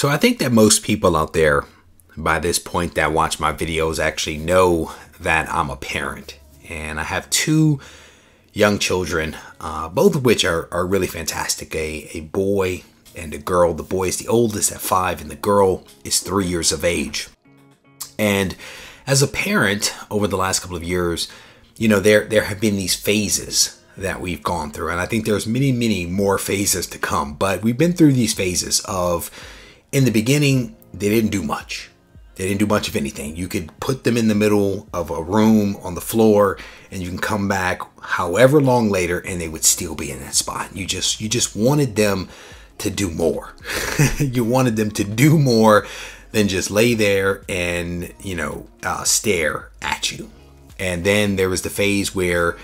So I think that most people out there by this point that watch my videos actually know that I'm a parent. And I have two young children, uh, both of which are, are really fantastic. A, a boy and a girl. The boy is the oldest at five, and the girl is three years of age. And as a parent, over the last couple of years, you know, there there have been these phases that we've gone through, and I think there's many, many more phases to come. But we've been through these phases of, in the beginning, they didn't do much. They didn't do much of anything. You could put them in the middle of a room on the floor, and you can come back however long later, and they would still be in that spot. You just you just wanted them to do more. you wanted them to do more than just lay there and, you know, uh, stare at you. And then there was the phase where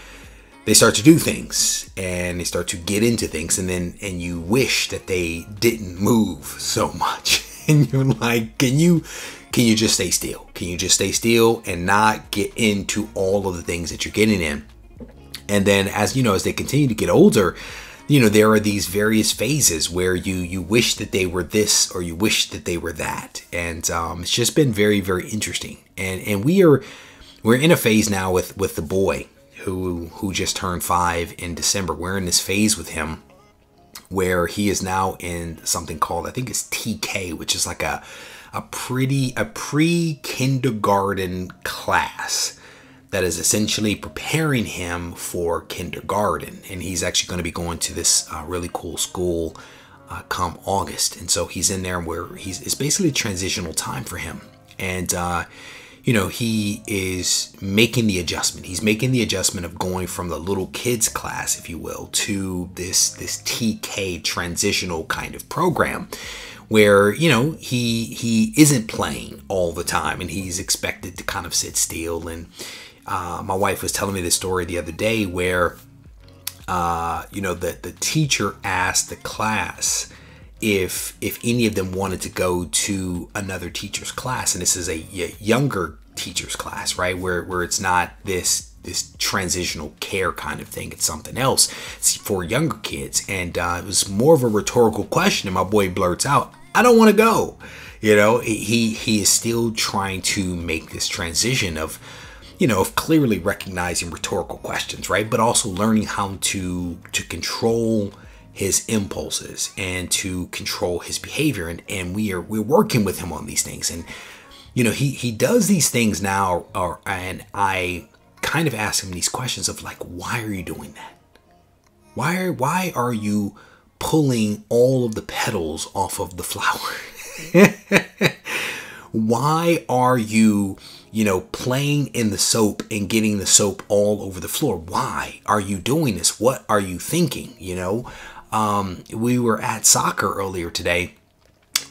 they start to do things and they start to get into things and then and you wish that they didn't move so much. And you're like can you can you just stay still? Can you just stay still and not get into all of the things that you're getting in? And then as you know as they continue to get older you know there are these various phases where you you wish that they were this or you wish that they were that. And um, it's just been very very interesting. And and we are we're in a phase now with with the boy who who just turned five in december we're in this phase with him where he is now in something called i think it's tk which is like a a pretty a pre-kindergarten class that is essentially preparing him for kindergarten. And he's actually going to be going to this uh, really cool school uh, come August. And so he's in there where he's it's basically a transitional time for him. And uh, you know he is making the adjustment. He's making the adjustment of going from the little kids class, if you will, to this this TK transitional kind of program where you know he he isn't playing all the time and he's expected to kind of sit still and uh, my wife was telling me this story the other day where, uh, you know, the, the teacher asked the class if if any of them wanted to go to another teacher's class, and this is a younger teacher's class, right? Where where it's not this this transitional care kind of thing. It's something else. It's for younger kids, and uh, it was more of a rhetorical question. And my boy blurts out, "I don't want to go." You know, he he is still trying to make this transition of you know, of clearly recognizing rhetorical questions, right? But also learning how to to control his impulses and to control his behavior. And and we are we're working with him on these things. And you know, he he does these things now, or and I kind of ask him these questions of like, why are you doing that? Why are why are you pulling all of the petals off of the flower? why are you you know, playing in the soap and getting the soap all over the floor. Why are you doing this? What are you thinking? You know, um, we were at soccer earlier today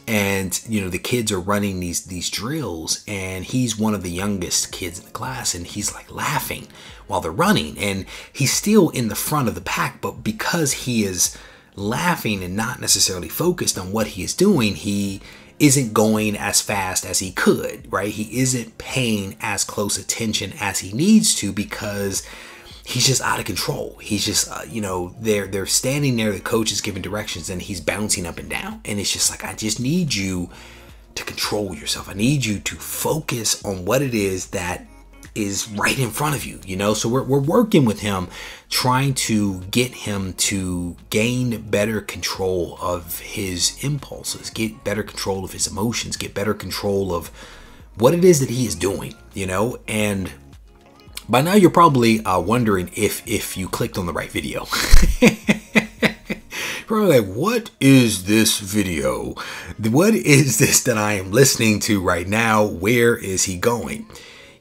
and you know the kids are running these these drills and he's one of the youngest kids in the class and he's like laughing while they're running and he's still in the front of the pack but because he is laughing and not necessarily focused on what he is doing he isn't going as fast as he could, right? He isn't paying as close attention as he needs to because he's just out of control. He's just, uh, you know, they're they're standing there. The coach is giving directions, and he's bouncing up and down. And it's just like I just need you to control yourself. I need you to focus on what it is that is right in front of you, you know? So we're, we're working with him, trying to get him to gain better control of his impulses, get better control of his emotions, get better control of what it is that he is doing, you know? And by now you're probably uh, wondering if if you clicked on the right video. probably like, what is this video? What is this that I am listening to right now? Where is he going?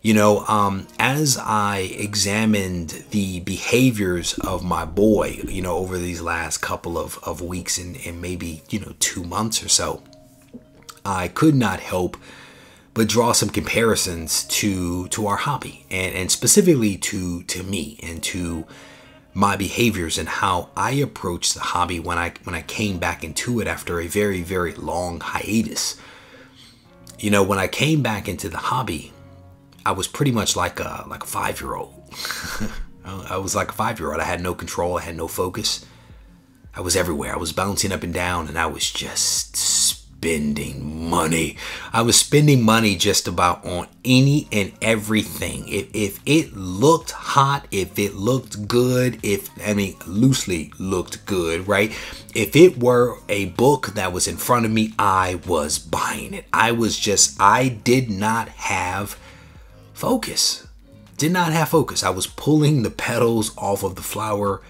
You know, um, as I examined the behaviors of my boy, you know, over these last couple of, of weeks and, and maybe, you know, two months or so, I could not help but draw some comparisons to to our hobby and, and specifically to to me and to my behaviors and how I approached the hobby when I when I came back into it after a very very long hiatus. You know, when I came back into the hobby, I was pretty much like a like a five year old. I was like a five year old. I had no control. I had no focus. I was everywhere. I was bouncing up and down, and I was just spending money. I was spending money just about on any and everything. If, if it looked hot, if it looked good, if, I mean, loosely looked good, right? If it were a book that was in front of me, I was buying it. I was just, I did not have focus. Did not have focus. I was pulling the petals off of the flower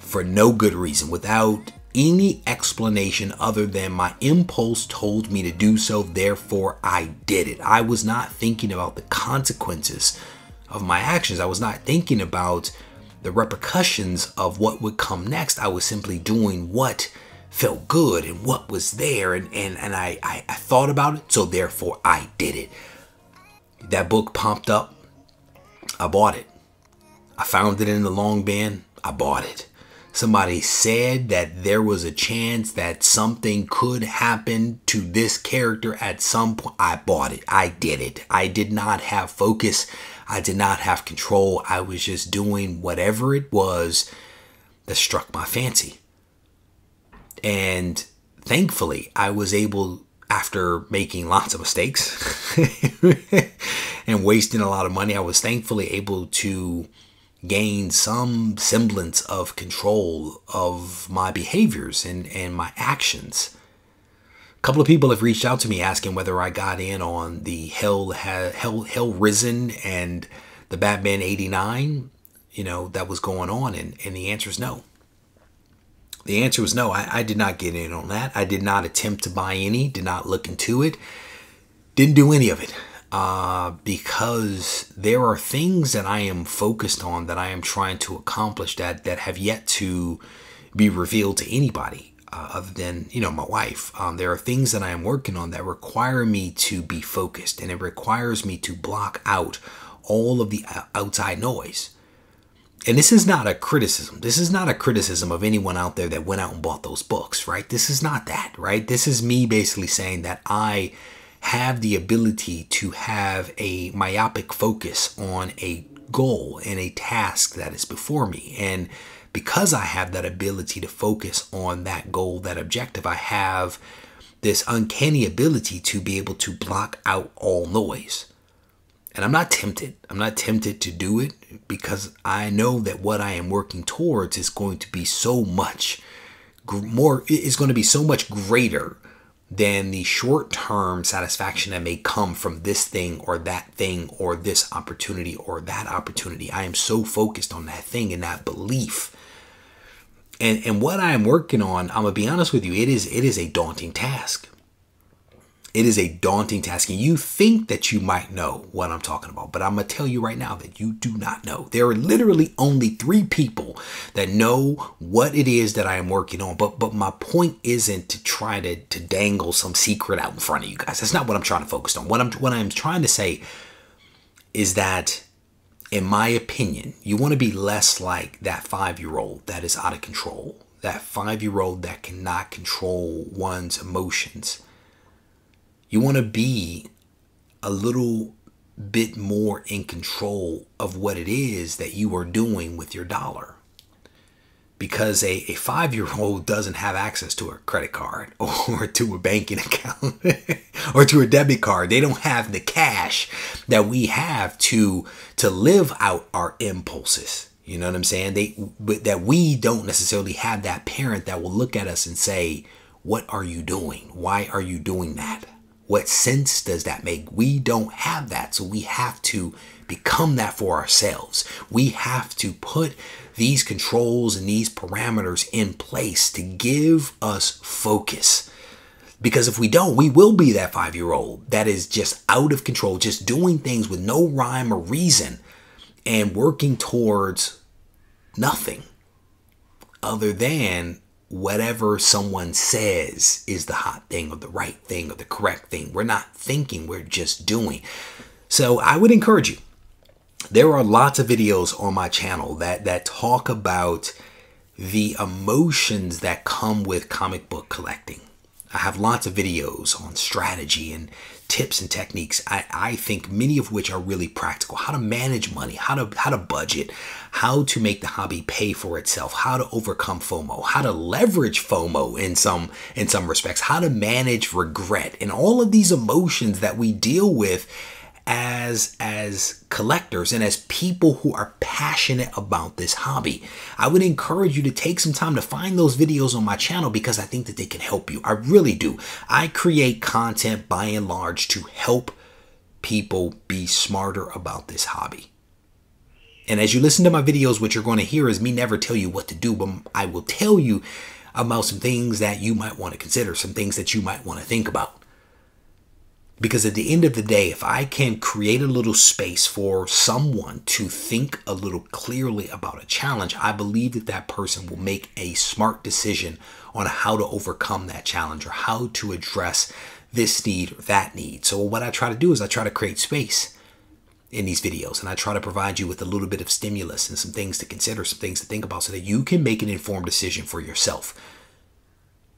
for no good reason, without any explanation other than my impulse told me to do so, therefore I did it. I was not thinking about the consequences of my actions. I was not thinking about the repercussions of what would come next. I was simply doing what felt good and what was there and, and, and I, I, I thought about it, so therefore I did it. That book popped up, I bought it. I found it in the long bin, I bought it somebody said that there was a chance that something could happen to this character at some point, I bought it. I did it. I did not have focus. I did not have control. I was just doing whatever it was that struck my fancy. And thankfully, I was able, after making lots of mistakes and wasting a lot of money, I was thankfully able to gain some semblance of control of my behaviors and, and my actions. A couple of people have reached out to me asking whether I got in on the Hell Hell Hell Risen and the Batman 89, you know, that was going on and, and the answer is no. The answer was no. I, I did not get in on that. I did not attempt to buy any, did not look into it, didn't do any of it uh, because there are things that I am focused on that I am trying to accomplish that that have yet to be revealed to anybody uh, other than you know my wife. Um, there are things that I am working on that require me to be focused, and it requires me to block out all of the outside noise. And this is not a criticism. This is not a criticism of anyone out there that went out and bought those books, right? This is not that, right? This is me basically saying that I have the ability to have a myopic focus on a goal and a task that is before me. And because I have that ability to focus on that goal, that objective, I have this uncanny ability to be able to block out all noise. And I'm not tempted. I'm not tempted to do it because I know that what I am working towards is going to be so much more, is going to be so much greater than the short term satisfaction that may come from this thing or that thing or this opportunity or that opportunity. I am so focused on that thing and that belief. And, and what I am working on, I'm gonna be honest with you, it is it is a daunting task. It is a daunting task. And you think that you might know what I'm talking about, but I'm going to tell you right now that you do not know. There are literally only three people that know what it is that I am working on. But but my point isn't to try to, to dangle some secret out in front of you guys. That's not what I'm trying to focus on. What I'm what I'm trying to say is that in my opinion, you want to be less like that five year old that is out of control, that five year old that cannot control one's emotions you want to be a little bit more in control of what it is that you are doing with your dollar. Because a, a five year old doesn't have access to a credit card or to a banking account or to a debit card. They don't have the cash that we have to, to live out our impulses. You know what I'm saying? They but that we don't necessarily have that parent that will look at us and say, "What are you doing? Why are you doing that?" What sense does that make? We don't have that. So we have to become that for ourselves. We have to put these controls and these parameters in place to give us focus. Because if we don't, we will be that five year old that is just out of control, just doing things with no rhyme or reason and working towards nothing other than whatever someone says is the hot thing or the right thing or the correct thing. We're not thinking, we're just doing. So I would encourage you. There are lots of videos on my channel that that talk about the emotions that come with comic book collecting. I have lots of videos on strategy and tips and techniques. I, I think many of which are really practical. How to manage money, how to how to budget, how to make the hobby pay for itself, how to overcome FOMO, how to leverage FOMO in some in some respects, how to manage regret, and all of these emotions that we deal with as as collectors and as people who are passionate about this hobby. I would encourage you to take some time to find those videos on my channel because I think that they can help you. I really do. I create content by and large to help people be smarter about this hobby. And as you listen to my videos, what you're going to hear is me never tell you what to do, but I will tell you about some things that you might want to consider, some things that you might want to think about. Because at the end of the day, if I can create a little space for someone to think a little clearly about a challenge, I believe that that person will make a smart decision on how to overcome that challenge or how to address this need or that need. So, what I try to do is I try to create space in these videos and I try to provide you with a little bit of stimulus and some things to consider, some things to think about so that you can make an informed decision for yourself.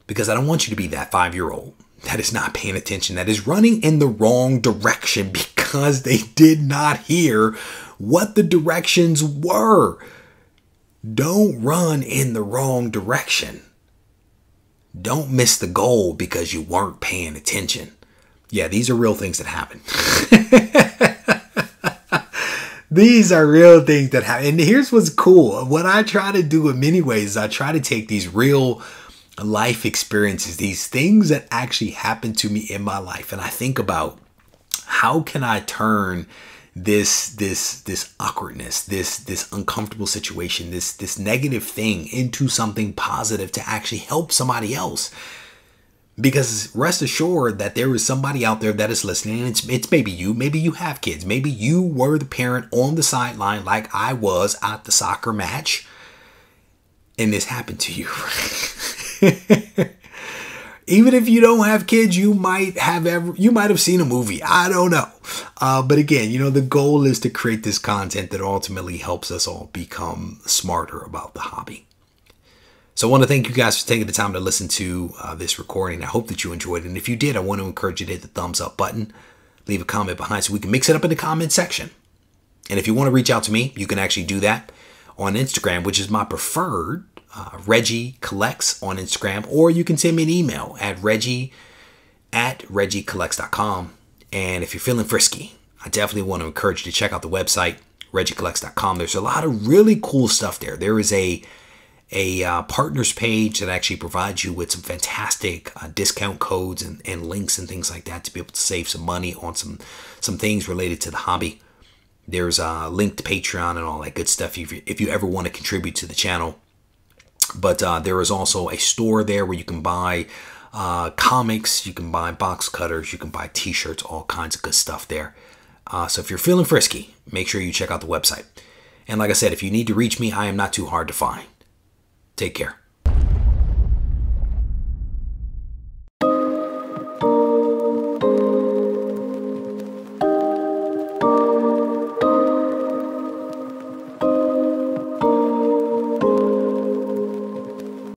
Because I don't want you to be that five year old that is not paying attention, that is running in the wrong direction because they did not hear what the directions were. Don't run in the wrong direction. Don't miss the goal because you weren't paying attention. Yeah, these are real things that happen. these are real things that happen. And here's what's cool. What I try to do in many ways is I try to take these real life experiences, these things that actually happen to me in my life. And I think about how can I turn this this this awkwardness this this uncomfortable situation this this negative thing into something positive to actually help somebody else because rest assured that there is somebody out there that is listening and it's it's maybe you maybe you have kids maybe you were the parent on the sideline like I was at the soccer match and this happened to you Even if you don't have kids, you might have ever you might have seen a movie. I don't know. Uh, but again, you know, the goal is to create this content that ultimately helps us all become smarter about the hobby. So I want to thank you guys for taking the time to listen to uh, this recording. I hope that you enjoyed it. And if you did, I want to encourage you to hit the thumbs up button, leave a comment behind so we can mix it up in the comment section. And if you want to reach out to me, you can actually do that on Instagram, which is my preferred uh, Regie Collects on Instagram, or you can send me an email at regie at regiecollects.com. And if you're feeling frisky, I definitely want to encourage you to check out the website, regiecollects.com. There's a lot of really cool stuff there. There is a a uh, partners page that actually provides you with some fantastic uh, discount codes and, and links and things like that to be able to save some money on some some things related to the hobby. There's a link to Patreon and all that good stuff if you, if you ever want to contribute to the channel. But uh, there is also a store there where you can buy uh, comics, you can buy box cutters, you can buy t shirts, all kinds of good stuff there. Uh, so if you're feeling frisky, make sure you check out the website. And like I said, if you need to reach me, I am not too hard to find. Take care.